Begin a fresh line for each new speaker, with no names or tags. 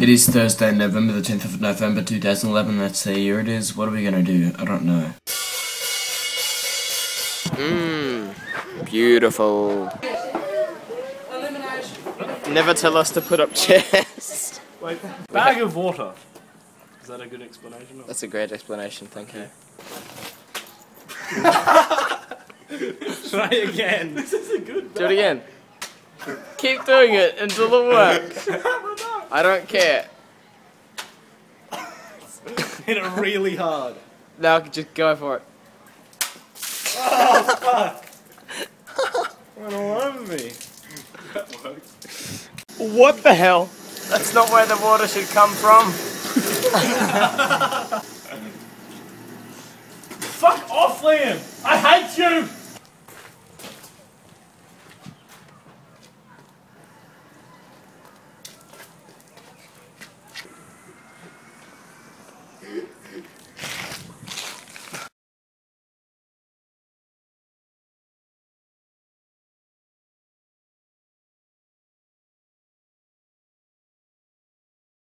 It is Thursday, November the 10th of November 2011. Let's see, here it is. What are we gonna do? I don't know.
Mmm, beautiful. Never tell us to put up chairs.
Wait, bag of water. Is that a good explanation?
That's a great explanation, thank you.
Try again. This is a good
Do it again. Keep doing it until it works. I don't care.
Hit it really hard.
Now I can just go for it. Oh, fuck.
Went all over me.
What the hell? That's not where the water should come from.
Fuck off, Liam! I hate you!